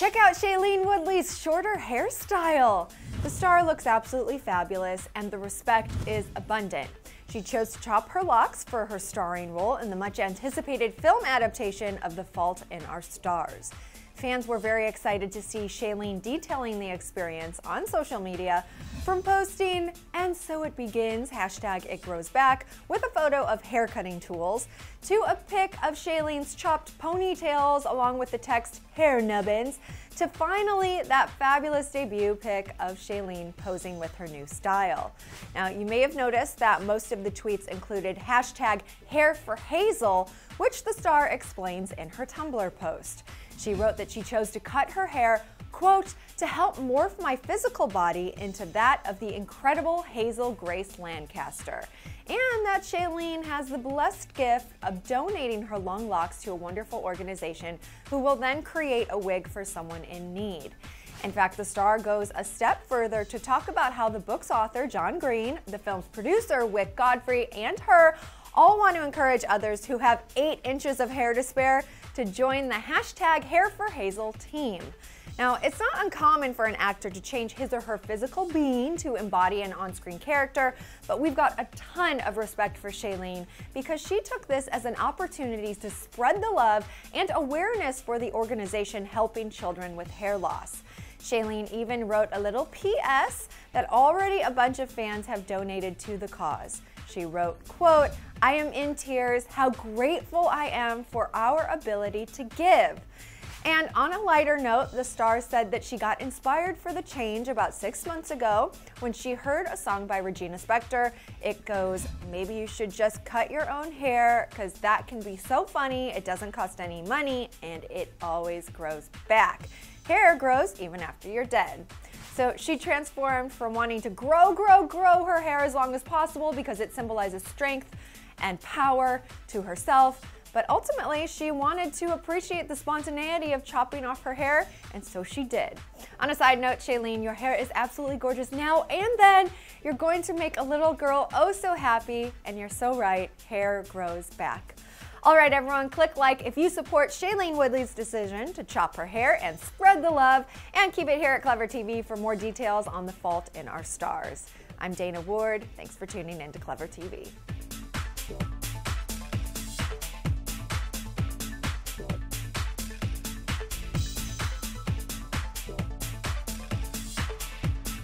Check out Shailene Woodley's shorter hairstyle. The star looks absolutely fabulous and the respect is abundant. She chose to chop her locks for her starring role in the much anticipated film adaptation of The Fault in Our Stars. Fans were very excited to see Shailene detailing the experience on social media from posting, and so it begins, hashtag it grows back, with a photo of hair cutting tools, to a pic of Shailene's chopped ponytails along with the text hair nubbins, to finally that fabulous debut pic of Shailene posing with her new style. Now, you may have noticed that most of the tweets included hashtag hair for Hazel, which the star explains in her Tumblr post. She wrote that she chose to cut her hair, quote, to help morph my physical body into that of the incredible Hazel Grace Lancaster, and that Shailene has the blessed gift of donating her long locks to a wonderful organization who will then create a wig for someone in need. In fact, the star goes a step further to talk about how the book's author, John Green, the film's producer, Wyck Godfrey, and her all want to encourage others who have eight inches of hair to spare to join the hashtag Hair for Hazel team. Now, it's not uncommon for an actor to change his or her physical being to embody an on-screen character, but we've got a ton of respect for Shailene because she took this as an opportunity to spread the love and awareness for the organization helping children with hair loss. Shailene even wrote a little PS that already a bunch of fans have donated to the cause. She wrote, quote, I am in tears, how grateful I am for our ability to give. And on a lighter note, the star said that she got inspired for the change about six months ago when she heard a song by Regina Spektor. It goes, maybe you should just cut your own hair because that can be so funny, it doesn't cost any money, and it always grows back. Hair grows even after you're dead. So she transformed from wanting to grow, grow, grow her hair as long as possible because it symbolizes strength and power to herself. But ultimately, she wanted to appreciate the spontaneity of chopping off her hair, and so she did. On a side note, Shailene, your hair is absolutely gorgeous now and then. You're going to make a little girl oh so happy, and you're so right, hair grows back. All right, everyone, click like if you support Shailene Woodley's decision to chop her hair and spread the love, and keep it here at Clevver TV for more details on the fault in our stars. I'm Dana Ward. Thanks for tuning in to Clevver TV.